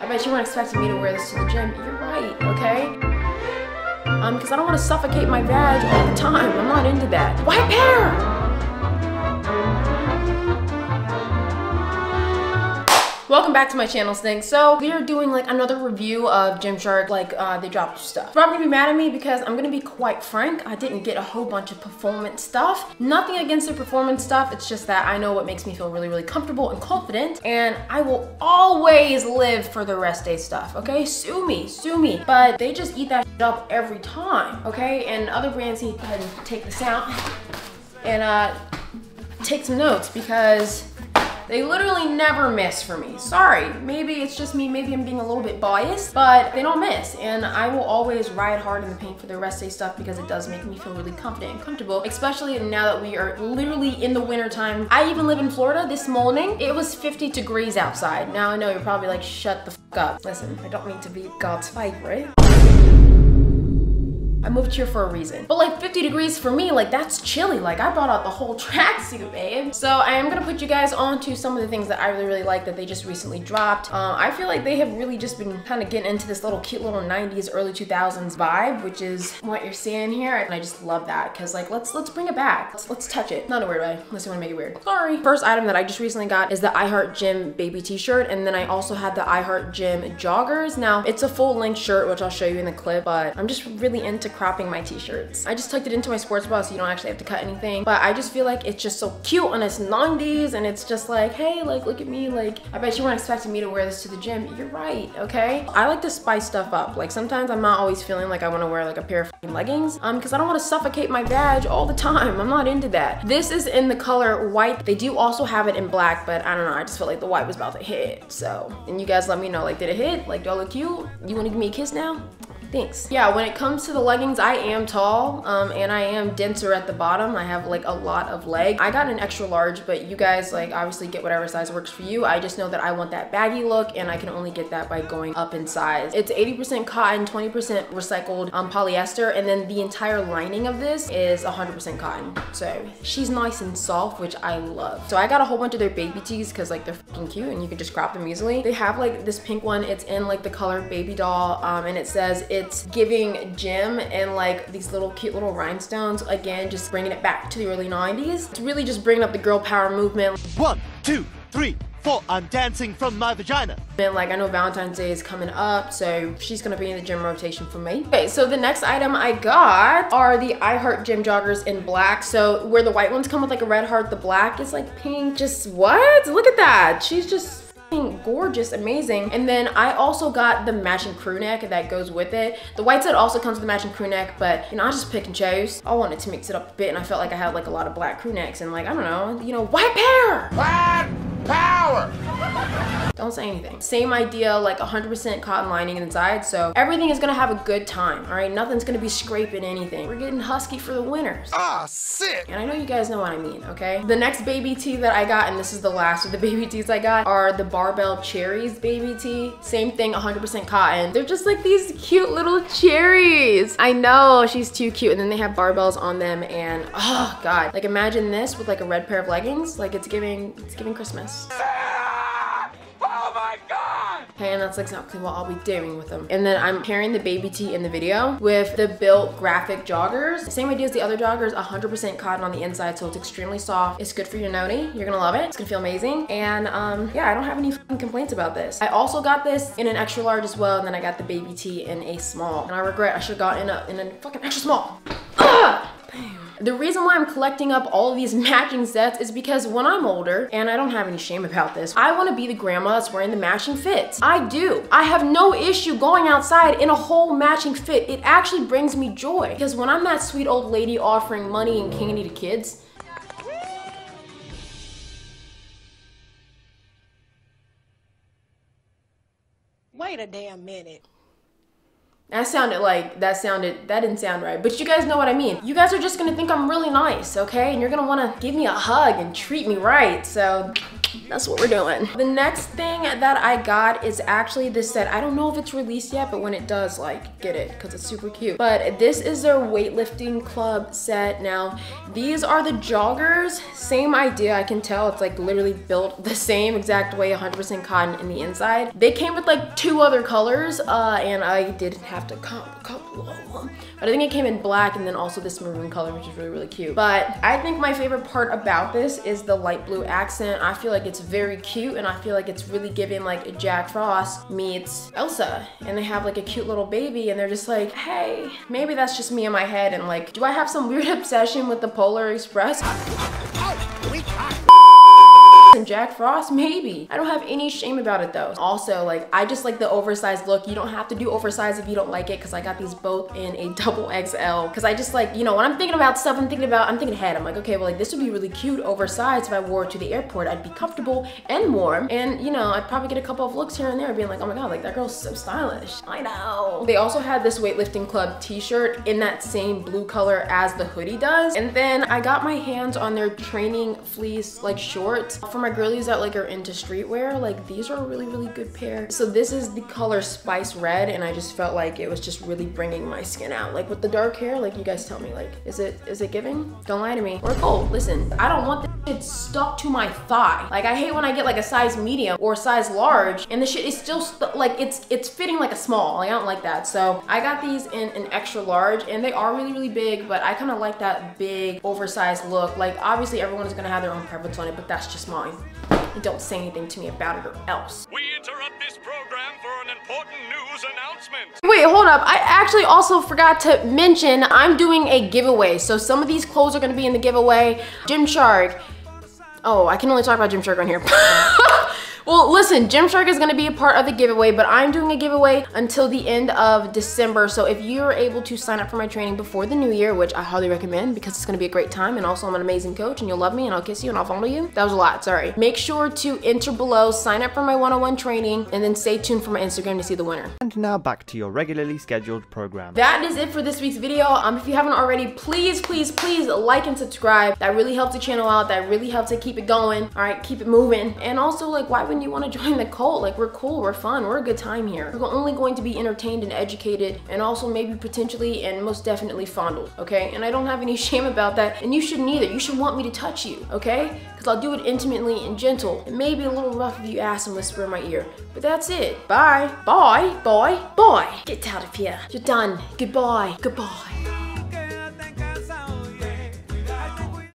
I bet you weren't expecting me to wear this to the gym. You're right, okay? Um, because I don't want to suffocate my vag all the time. I'm not into that. White hair! Welcome back to my channel, Stink. So we are doing like another review of Gymshark, like uh, they dropped stuff. Probably gonna be mad at me because I'm gonna be quite frank. I didn't get a whole bunch of performance stuff. Nothing against the performance stuff. It's just that I know what makes me feel really, really comfortable and confident. And I will always live for the rest day stuff, okay? Sue me, sue me. But they just eat that up every time, okay? And other brands need to go ahead and take this out and uh, take some notes because they literally never miss for me. Sorry, maybe it's just me, maybe I'm being a little bit biased, but they don't miss. And I will always ride hard in the paint for the rest day stuff because it does make me feel really confident and comfortable, especially now that we are literally in the winter time. I even live in Florida this morning. It was 50 degrees outside. Now I know you're probably like, shut the up. Listen, I don't mean to be God's favorite. I moved here for a reason. But like 50 degrees for me, like that's chilly. Like I brought out the whole tracksuit, babe. So I am gonna put you guys on to some of the things that I really, really like that they just recently dropped. Uh, I feel like they have really just been kind of getting into this little cute little 90s, early 2000s vibe, which is what you're seeing here. And I just love that because like, let's let's bring it back. Let's, let's touch it. Not a weird way, unless you wanna make it weird. Sorry. First item that I just recently got is the I Heart Gym baby t-shirt. And then I also had the I Heart Gym joggers. Now it's a full length shirt, which I'll show you in the clip, but I'm just really into cropping my t-shirts. I just tucked it into my sports bra so you don't actually have to cut anything. But I just feel like it's just so cute and it's 90s and it's just like, hey, like look at me. Like I bet you weren't expecting me to wear this to the gym. You're right, okay? I like to spice stuff up. Like sometimes I'm not always feeling like I wanna wear like a pair of leggings um, because I don't wanna suffocate my badge all the time. I'm not into that. This is in the color white. They do also have it in black, but I don't know. I just felt like the white was about to hit. So, and you guys let me know, like, did it hit? Like, do I look cute? You wanna give me a kiss now? Thanks. Yeah, when it comes to the leggings, I am tall um, and I am denser at the bottom. I have like a lot of leg. I got an extra large, but you guys like obviously get whatever size works for you. I just know that I want that baggy look and I can only get that by going up in size. It's 80% cotton, 20% recycled um, polyester, and then the entire lining of this is 100% cotton. So she's nice and soft, which I love. So I got a whole bunch of their baby tees because like they're fucking cute and you can just crop them easily. They have like this pink one. It's in like the color baby doll um, and it says it's giving gym and like these little cute little rhinestones. Again, just bringing it back to the early 90s. It's really just bringing up the girl power movement. One, two, three, four. I'm dancing from my vagina. And like I know Valentine's Day is coming up, so she's gonna be in the gym rotation for me. Okay, so the next item I got are the I Heart Gym joggers in black. So where the white ones come with like a red heart, the black is like pink. Just what? Look at that. She's just gorgeous, amazing. And then I also got the matching crew neck that goes with it. The white set also comes with the matching crew neck, but you know, I just pick and chose. I wanted to mix it up a bit and I felt like I had like a lot of black crew necks and like, I don't know, you know, white pair! Power! Don't say anything. Same idea, like 100% cotton lining inside, so everything is gonna have a good time, all right? Nothing's gonna be scraping anything. We're getting husky for the winters. Ah, sick! And I know you guys know what I mean, okay? The next baby tee that I got, and this is the last of the baby tees I got, are the Barbell Cherries baby tee. Same thing, 100% cotton. They're just like these cute little cherries. I know, she's too cute. And then they have barbells on them and oh God. Like imagine this with like a red pair of leggings. Like it's giving, it's giving Christmas. Oh my god! Okay, and that's exactly what I'll be doing with them. And then I'm pairing the baby tee in the video with the Built graphic joggers. Same idea as the other joggers, 100% cotton on the inside, so it's extremely soft. It's good for your noni. You're gonna love it. It's gonna feel amazing. And um, yeah, I don't have any complaints about this. I also got this in an extra large as well, and then I got the baby tee in a small. And I regret I should've got in a, in a fucking extra small. The reason why I'm collecting up all of these matching sets is because when I'm older, and I don't have any shame about this, I wanna be the grandma that's wearing the matching fits. I do. I have no issue going outside in a whole matching fit. It actually brings me joy. Because when I'm that sweet old lady offering money and candy to kids, Wait a damn minute. That sounded like, that sounded, that didn't sound right. But you guys know what I mean. You guys are just gonna think I'm really nice, okay? And you're gonna wanna give me a hug and treat me right. So that's what we're doing. The next thing that I got is actually this set. I don't know if it's released yet, but when it does, like, get it, because it's super cute. But this is their weightlifting club set. Now, these are the joggers. Same idea, I can tell. It's like literally built the same exact way, 100% cotton in the inside. They came with like two other colors, uh, and I didn't have to comp them. But I think it came in black and then also this maroon color, which is really, really cute. But I think my favorite part about this is the light blue accent. I feel like it's very cute and I feel like it's really giving like Jack Frost meets Elsa. And they have like a cute little baby and they're just like, hey, maybe that's just me in my head and like, do I have some weird obsession with the Polar Express? And Jack Frost? Maybe. I don't have any shame about it though. Also, like, I just like the oversized look. You don't have to do oversized if you don't like it because I got these both in a double XL. Because I just like, you know, when I'm thinking about stuff, I'm thinking about, I'm thinking ahead. I'm like, okay, well, like, this would be really cute oversized if I wore it to the airport. I'd be comfortable and warm. And, you know, I'd probably get a couple of looks here and there being like, oh my God, like, that girl's so stylish. I know. They also had this weightlifting club t-shirt in that same blue color as the hoodie does. And then I got my hands on their training fleece, like, shorts. For my girlies that, like, are into streetwear, like, these are a really, really good pair. So this is the color Spiced Red, and I just felt like it was just really bringing my skin out. Like, with the dark hair, like, you guys tell me, like, is it is it giving? Don't lie to me. Or cold. Listen, I don't want this stuck to my thigh. Like, I hate when I get, like, a size medium or size large, and the shit is still, like, it's it's fitting like a small. Like, I don't like that. So I got these in an extra large, and they are really, really big, but I kind of like that big, oversized look. Like, obviously, everyone is gonna have their own preference on it, but that's just mine. And don't say anything to me about it or else. We interrupt this program for an important news announcement. Wait, hold up. I actually also forgot to mention I'm doing a giveaway. So some of these clothes are gonna be in the giveaway. Gymshark. Oh, I can only talk about Gymshark on here. Well, listen, Gymshark is gonna be a part of the giveaway, but I'm doing a giveaway until the end of December. So if you're able to sign up for my training before the new year, which I highly recommend because it's gonna be a great time, and also I'm an amazing coach and you'll love me and I'll kiss you and I'll follow you. That was a lot, sorry. Make sure to enter below, sign up for my one-on-one training, and then stay tuned for my Instagram to see the winner. And now back to your regularly scheduled program. That is it for this week's video. Um, if you haven't already, please, please, please like and subscribe. That really helps the channel out. That really helps to keep it going. All right, keep it moving. And also, like, why wouldn't you want to join the cult? Like, we're cool, we're fun, we're a good time here. We're only going to be entertained and educated, and also maybe potentially and most definitely fondled, okay? And I don't have any shame about that, and you shouldn't either. You should want me to touch you, okay? Because I'll do it intimately and gentle, and maybe a little rough if you ask and whisper in my ear. But that's it. Bye. Bye. Bye. Bye. Get out of here. You're done. Goodbye. Goodbye.